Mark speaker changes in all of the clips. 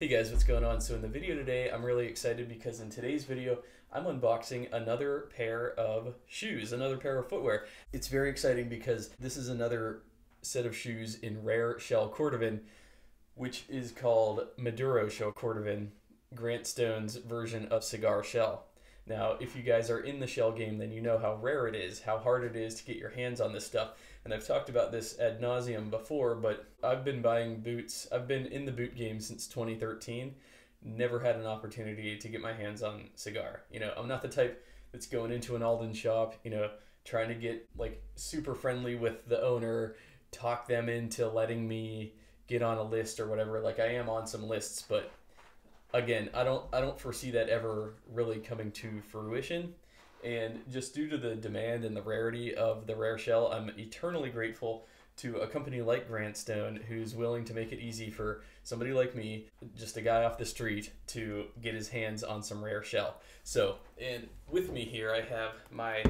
Speaker 1: Hey guys, what's going on? So in the video today, I'm really excited because in today's video, I'm unboxing another pair of shoes, another pair of footwear. It's very exciting because this is another set of shoes in rare shell cordovan, which is called Maduro shell cordovan, Grant Stone's version of cigar shell. Now, if you guys are in the shell game, then you know how rare it is, how hard it is to get your hands on this stuff. And I've talked about this ad nauseum before, but I've been buying boots. I've been in the boot game since 2013. Never had an opportunity to get my hands on cigar. You know, I'm not the type that's going into an Alden shop, you know, trying to get like super friendly with the owner, talk them into letting me get on a list or whatever. Like I am on some lists, but again, I don't I don't foresee that ever really coming to fruition. And just due to the demand and the rarity of the rare shell, I'm eternally grateful to a company like Grant Stone who's willing to make it easy for somebody like me, just a guy off the street, to get his hands on some rare shell. So, and with me here, I have my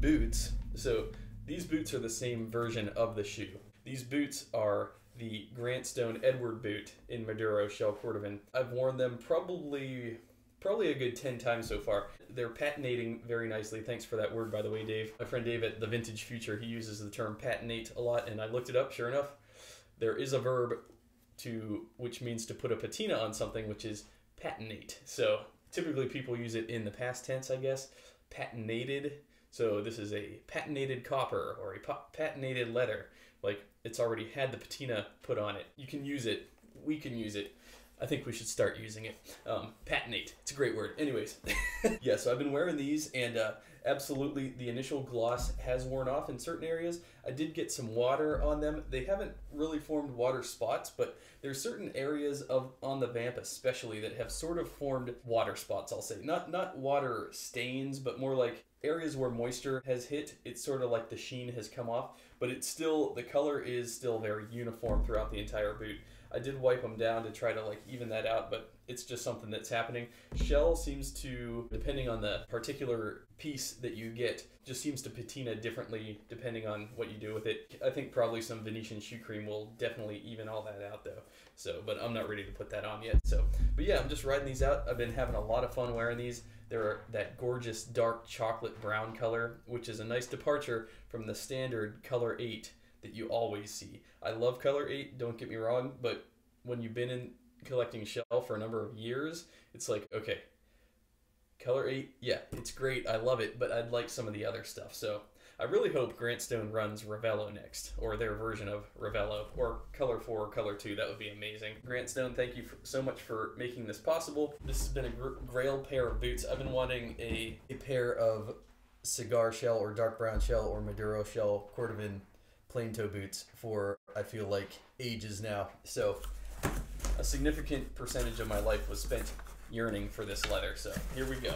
Speaker 1: boots. So, these boots are the same version of the shoe. These boots are the Grant Stone Edward boot in Maduro Shell Cordovan. I've worn them probably probably a good 10 times so far. They're patinating very nicely. Thanks for that word, by the way, Dave. My friend Dave at The Vintage Future, he uses the term patinate a lot, and I looked it up. Sure enough, there is a verb to which means to put a patina on something, which is patinate. So typically people use it in the past tense, I guess. Patinated. So this is a patinated copper or a patinated leather. Like it's already had the patina put on it. You can use it. We can use it. I think we should start using it. Um, patinate. It's a great word. Anyways, yeah, so I've been wearing these, and uh, absolutely the initial gloss has worn off in certain areas. I did get some water on them. They haven't really formed water spots, but there's certain areas of on the vamp especially that have sort of formed water spots, I'll say. Not not water stains, but more like areas where moisture has hit. It's sort of like the sheen has come off, but it's still the color is still very uniform throughout the entire boot. I did wipe them down to try to like even that out, but it's just something that's happening. Shell seems to, depending on the particular piece that you get, just seems to patina differently depending on what you do with it. I think probably some Venetian shoe cream will definitely even all that out though. So, but I'm not ready to put that on yet. So, but yeah, I'm just riding these out. I've been having a lot of fun wearing these. They're that gorgeous dark chocolate brown color, which is a nice departure from the standard color 8 that you always see. I love color 8, don't get me wrong, but when you've been in collecting shell for a number of years, it's like, okay, color 8, yeah, it's great. I love it, but I'd like some of the other stuff. So I really hope Grantstone runs Ravello next, or their version of Ravello, or Color 4 or Color 2. That would be amazing. Grantstone, thank you so much for making this possible. This has been a gr- grail pair of boots. I've been wanting a, a pair of cigar shell or dark brown shell or Maduro shell Cordovan plain toe boots for, I feel like, ages now. So a significant percentage of my life was spent yearning for this leather. So here we go.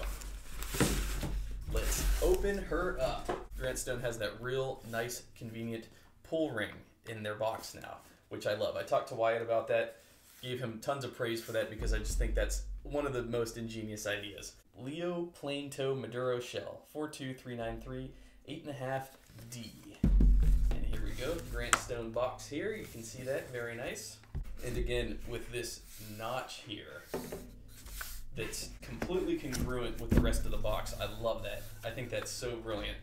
Speaker 1: Let's open her up. Grant Stone has that real nice, convenient pull ring in their box now, which I love. I talked to Wyatt about that, gave him tons of praise for that because I just think that's one of the most ingenious ideas. Leo Plain Toe Maduro Shell, 42393, 8.5D. And go, Grant Stone box here. You can see that, very nice. And again, with this notch here, that's completely congruent with the rest of the box. I love that. I think that's so brilliant.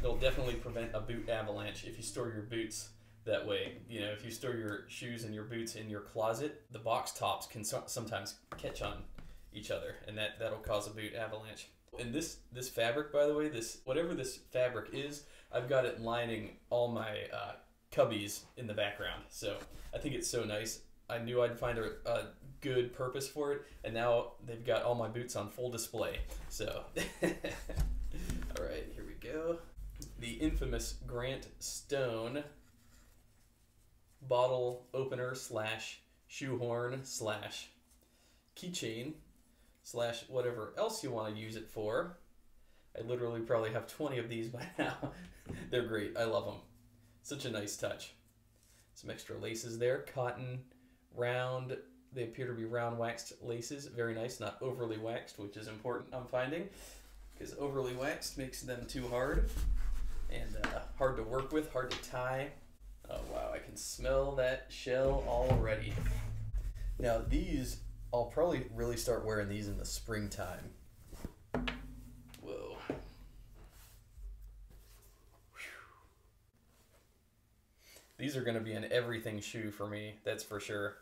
Speaker 1: It'll definitely prevent a boot avalanche if you store your boots that way. You know, if you store your shoes and your boots in your closet, the box tops can so- sometimes catch on each other, and that that'll cause a boot avalanche. And this this fabric, by the way, this whatever this fabric is, I've got it lining all my uh, cubbies in the background. So I think it's so nice. I knew I'd find a, a good purpose for it, and now they've got all my boots on full display. So, all right, here we go. The infamous Grant Stone bottle opener slash shoehorn slash keychain slash whatever else you want to use it for. I literally probably have 20 of these by now. They're great. I love them. Such a nice touch. Some extra laces there. Cotton, round, they appear to be round waxed laces. Very nice, not overly waxed, which is important, I'm finding. Because overly waxed makes them too hard. And uh, hard to work with, hard to tie. Oh wow, I can smell that shell already. Now these, I'll probably really start wearing these in the springtime. These are going to be an everything shoe for me, that's for sure.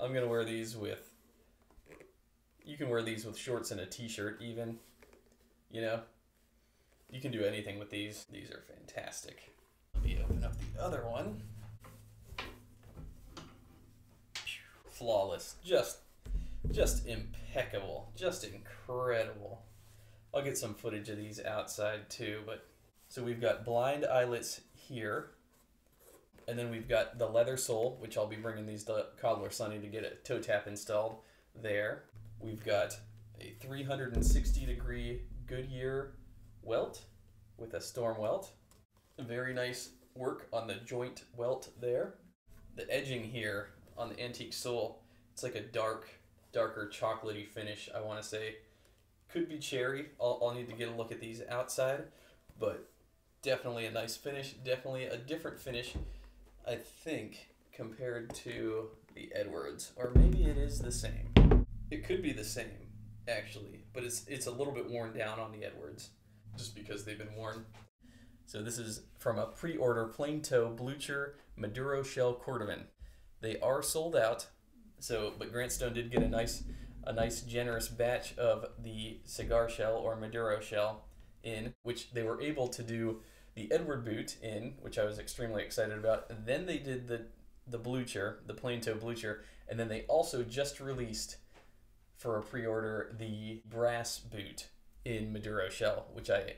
Speaker 1: I'm going to wear these with, you can wear these with shorts and a t-shirt even, you know. You can do anything with these. These are fantastic. Let me open up the other one. Flawless. Just just impeccable. Just incredible. I'll get some footage of these outside too, but so we've got blind eyelets here. And then we've got the leather sole, which I'll be bringing these to Coddler Sunny to get a toe tap installed there. We've got a 360 degree Goodyear welt with a storm welt. Very nice work on the joint welt there. The edging here on the antique sole, it's like a dark, darker chocolatey finish, I want to say. Could be cherry. I'll, I'll need to get a look at these outside, but definitely a nice finish. Definitely a different finish, I think, compared to the Edwards. Or maybe it is the same. It could be the same, actually, but it's, it's a little bit worn down on the Edwards just because they've been worn. So this is from a pre-order plain toe Blucher Maduro shell cordovan. They are sold out. So, but Grantstone did get a nice, a nice generous batch of the cigar shell or Maduro shell in, which they were able to do the Edward boot in, which I was extremely excited about. And then they did the the Blucher, the plain toe Blucher, and then they also just released for a pre-order the brass boot in Maduro shell, which I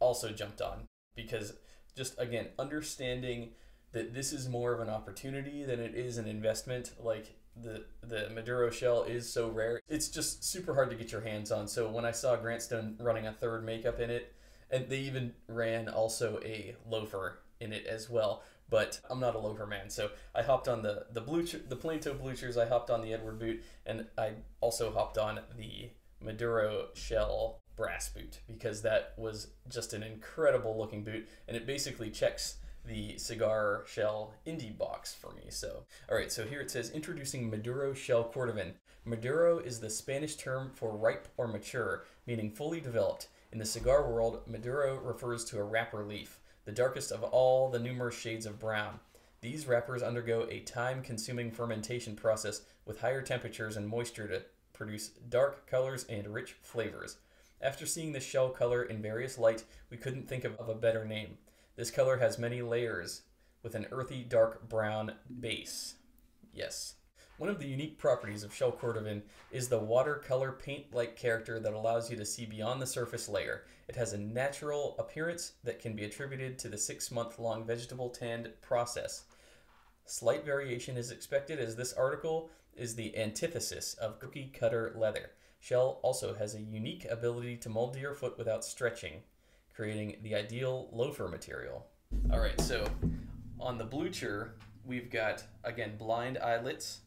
Speaker 1: also jumped on. Because just again understanding that this is more of an opportunity than it is an investment. Like the the Maduro shell is so rare. It's just super hard to get your hands on. So when I saw Grantstone running a third makeup in it and they even ran also a loafer in it as well but I'm not a loafer man so I hopped on the the blue the plain toe Bluchers I hopped on the Edward boot and I also hopped on the Maduro shell brass boot because that was just an incredible looking boot and it basically checks the cigar shell indie box for me. So, all right, so here it says introducing Maduro shell cordovan. Maduro is the Spanish term for ripe or mature, meaning fully developed. In the cigar world, Maduro refers to a wrapper leaf, the darkest of all the numerous shades of brown. These wrappers undergo a time consuming fermentation process with higher temperatures and moisture to produce dark colors and rich flavors. After seeing the shell color in various light, we couldn't think of, of a better name. This color has many layers with an earthy dark brown base. Yes. One of the unique properties of shell cordovan is the watercolor paint-like character that allows you to see beyond the surface layer. It has a natural appearance that can be attributed to the six-month-long vegetable tanned process. Slight variation is expected as this article is the antithesis of cookie cutter leather. Shell also has a unique ability to mold to your foot without stretching, creating the ideal loafer material. All right, so on the Blucher, we've got, again, blind eyelets,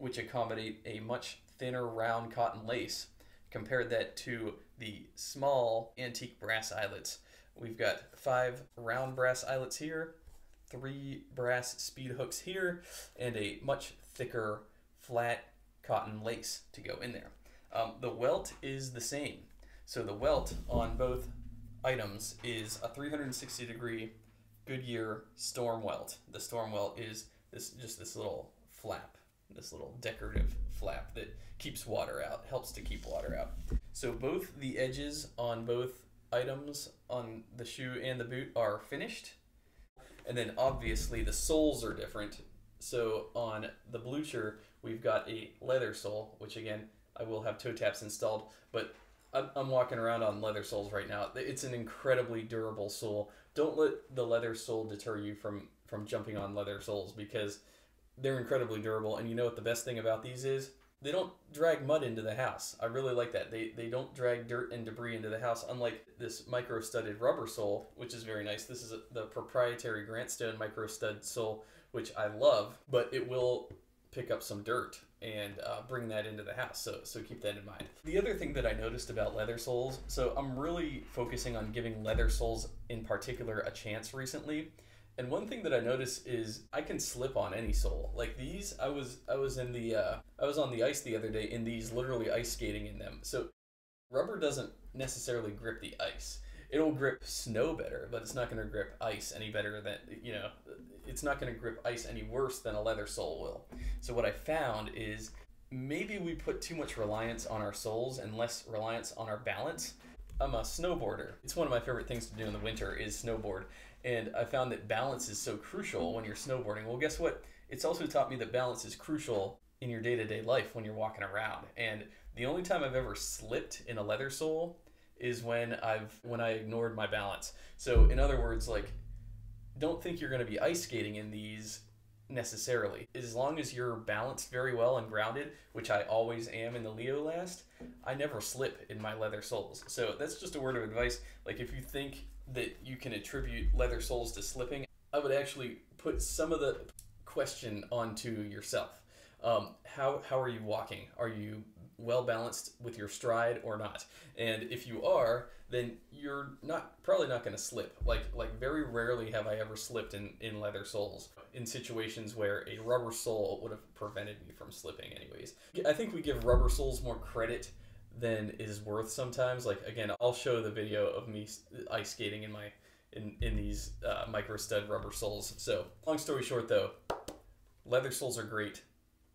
Speaker 1: which accommodate a much thinner round cotton lace. Compare that to the small antique brass eyelets. We've got five round brass eyelets here, three brass speed hooks here, and a much thicker flat cotton lace to go in there. Um, the welt is the same. So the welt on both items is a 360 degree Goodyear storm welt. The storm welt is this just this little flap, this little decorative flap that keeps water out, helps to keep water out. So both the edges on both items on the shoe and the boot are finished. And then obviously the soles are different. So on the Blucher, we've got a leather sole, which again I will have toe taps installed, but I'm, walking around on leather soles right now. It's an incredibly durable sole. Don't let the leather sole deter you from from jumping on leather soles because they're incredibly durable. And you know what the best thing about these is? They don't drag mud into the house. I really like that. They, they don't drag dirt and debris into the house, unlike this micro studded rubber sole, which is very nice. This is a, the proprietary Grant Stone micro stud sole, which I love, but it will pick up some dirt and uh, bring that into the house. So, so keep that in mind. The other thing that I noticed about leather soles, so I'm really focusing on giving leather soles in particular a chance recently. And one thing that I notice is I can slip on any sole. Like these, I was I was in the uh, I was on the ice the other day in these, literally ice skating in them. So rubber doesn't necessarily grip the ice. It'll grip snow better, but it's not going to grip ice any better than you know. It's not going to grip ice any worse than a leather sole will. So what I found is maybe we put too much reliance on our soles and less reliance on our balance. I'm a snowboarder. It's one of my favorite things to do in the winter is snowboard. And I found that balance is so crucial when you're snowboarding. Well, guess what? It's also taught me that balance is crucial in your day-to-day life when you're walking around. And the only time I've ever slipped in a leather sole is when I've when I ignored my balance. So in other words, like don't think you're going to be ice skating in these necessarily. As long as you're balanced very well and grounded, which I always am in the Leo Last, I never slip in my leather soles. So that's just a word of advice. Like if you think that you can attribute leather soles to slipping, I would actually put some of the question onto yourself. Um, how, how are you walking? Are you well balanced with your stride or not. And if you are, then you're not probably not going to slip. Like like very rarely have I ever slipped in in leather soles in situations where a rubber sole would have prevented me from slipping anyways. I think we give rubber soles more credit than is worth sometimes. Like again, I'll show the video of me ice skating in my in in these uh, micro stud rubber soles. So, long story short though, leather soles are great.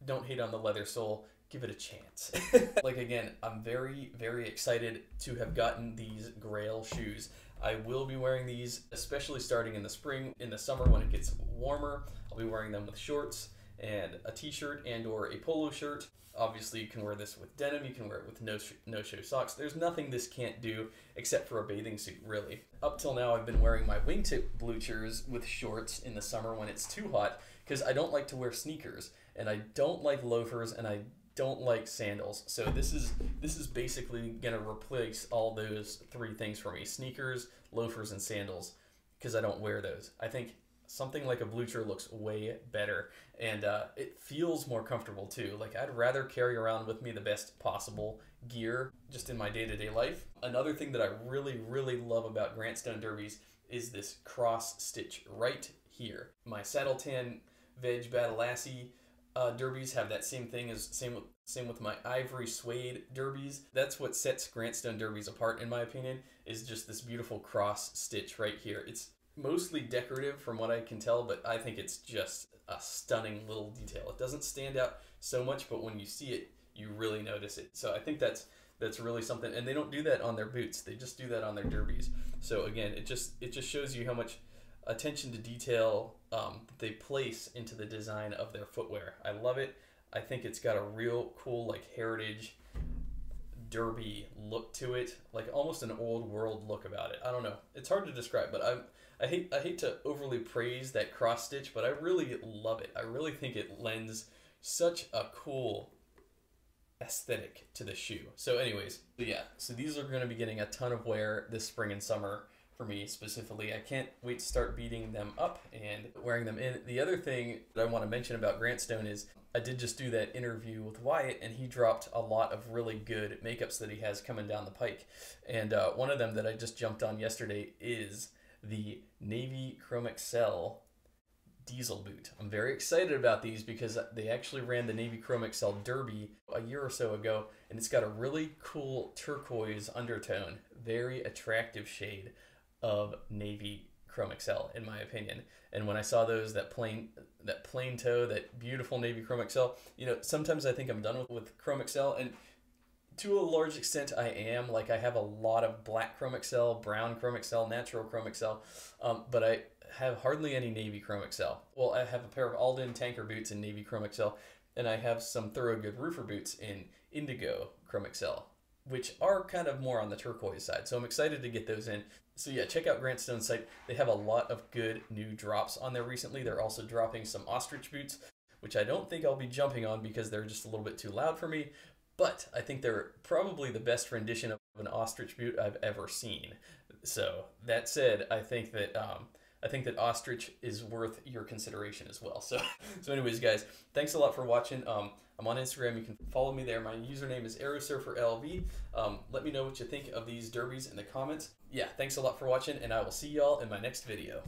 Speaker 1: Don't hate on the leather sole give it a chance. like again, I'm very, very excited to have gotten these Grail shoes. I will be wearing these, especially starting in the spring. In the summer when it gets warmer, I'll be wearing them with shorts and a t-shirt and or a polo shirt. Obviously, you can wear this with denim. You can wear it with no no show socks. There's nothing this can't do except for a bathing suit, really. Up till now, I've been wearing my wingtip Bluchers with shorts in the summer when it's too hot because I don't like to wear sneakers and I don't like loafers and I don't like sandals. So this is this is basically gonna replace all those three things for me: sneakers, loafers, and sandals, because I don't wear those. I think something like a Blucher looks way better, and uh, it feels more comfortable too. Like I'd rather carry around with me the best possible gear just in my day to day life. Another thing that I really really love about Grant Stone Derbies is this cross stitch right here. My saddle tan veg Badalassi uh, derbies have that same thing as same with same with my ivory suede derbies. That's what sets Grant Stone derbies apart, in my opinion, is just this beautiful cross stitch right here. It's mostly decorative from what I can tell, but I think it's just a stunning little detail. It doesn't stand out so much, but when you see it, you really notice it. So I think that's that's really something, and they don't do that on their boots. They just do that on their derbies. So again, it just it just shows you how much attention to detail um, they place into the design of their footwear. I love it. I think it's got a real cool like heritage derby look to it, like almost an old world look about it. I don't know. It's hard to describe, but I I hate I hate to overly praise that cross stitch, but I really love it. I really think it lends such a cool aesthetic to the shoe. So anyways, yeah, so these are going to be getting a ton of wear this spring and summer for me specifically. I can't wait to start beating them up and wearing them in. The other thing that I want to mention about Grant Stone is I did just do that interview with Wyatt, and he dropped a lot of really good makeups that he has coming down the pike. And uh, one of them that I just jumped on yesterday is the Navy Chrome Excel diesel boot. I'm very excited about these because they actually ran the Navy Chrome Excel Derby a year or so ago, and it's got a really cool turquoise undertone, very attractive shade of navy Chrome Excel, in my opinion. And when I saw those, that plain that plain toe, that beautiful navy Chrome Excel, you know, sometimes I think I'm done with, with Chrome Excel, and to a large extent I am. Like I have a lot of black Chrome Excel, brown Chrome Excel, natural Chrome Excel, um, but I have hardly any navy Chrome Excel. Well, I have a pair of Alden tanker boots in navy Chrome Excel, and I have some Thorogood roofer boots in indigo Chrome Excel which are kind of more on the turquoise side. So I'm excited to get those in. So yeah, check out Grantstone's site. They have a lot of good new drops on there recently. They're also dropping some ostrich boots, which I don't think I'll be jumping on because they're just a little bit too loud for me. But I think they're probably the best rendition of an ostrich boot I've ever seen. So that said, I think that um, I think that ostrich is worth your consideration as well. So, so anyways, guys, thanks a lot for watching. Um, I'm on Instagram. You can follow me there. My username is AeroSurferLV. Um, let me know what you think of these derbies in the comments. Yeah, thanks a lot for watching, and I will see y'all in my next video.